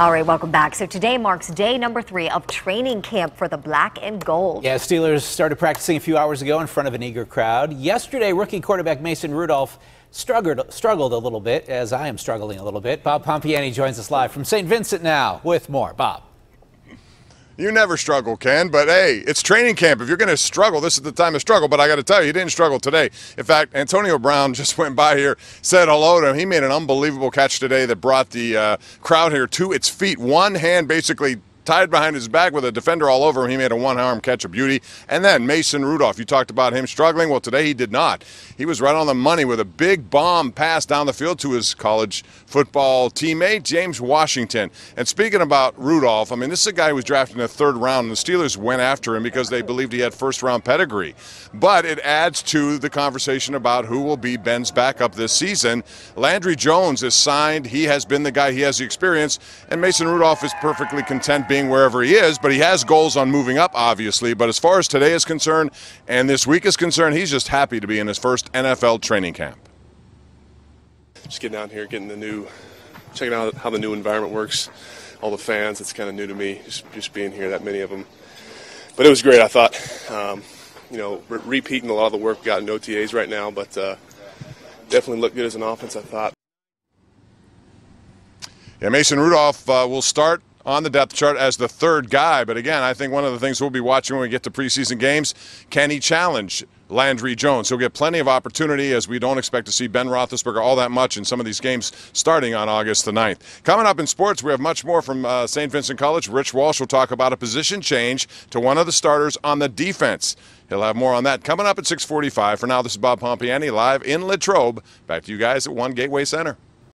All right, welcome back. So today marks day number three of training camp for the black and gold. Yeah, Steelers started practicing a few hours ago in front of an eager crowd. Yesterday, rookie quarterback Mason Rudolph struggled, struggled a little bit, as I am struggling a little bit. Bob Pompeani joins us live from St. Vincent now with more. Bob. You never struggle, Ken, but hey, it's training camp. If you're going to struggle, this is the time to struggle. But I got to tell you, he didn't struggle today. In fact, Antonio Brown just went by here, said hello to him. He made an unbelievable catch today that brought the uh, crowd here to its feet. One hand basically tied behind his back with a defender all over him. He made a one arm catch of beauty. And then Mason Rudolph, you talked about him struggling. Well, today he did not. He was right on the money with a big bomb pass down the field to his college football teammate, James Washington. And speaking about Rudolph, I mean, this is a guy who was drafted in the third round, and the Steelers went after him because they believed he had first round pedigree. But it adds to the conversation about who will be Ben's backup this season. Landry Jones is signed. He has been the guy, he has the experience, and Mason Rudolph is perfectly content being wherever he is, but he has goals on moving up, obviously. But as far as today is concerned and this week is concerned, he's just happy to be in his first NFL training camp. Just getting out here, getting the new, checking out how the new environment works, all the fans. It's kind of new to me, just just being here, that many of them. But it was great. I thought, um, you know, re- repeating a lot of the work we got in OTAs right now, but uh, definitely looked good as an offense. I thought. Yeah, Mason Rudolph uh, will start on the depth chart as the third guy. But again, I think one of the things we'll be watching when we get to preseason games can he challenge Landry Jones? He'll get plenty of opportunity as we don't expect to see Ben Roethlisberger all that much in some of these games starting on August the 9th. Coming up in sports, we have much more from uh, St. Vincent College. Rich Walsh will talk about a position change to one of the starters on the defense. He'll have more on that coming up at 645. For now, this is Bob Pompeani live in Latrobe. Back to you guys at One Gateway Center.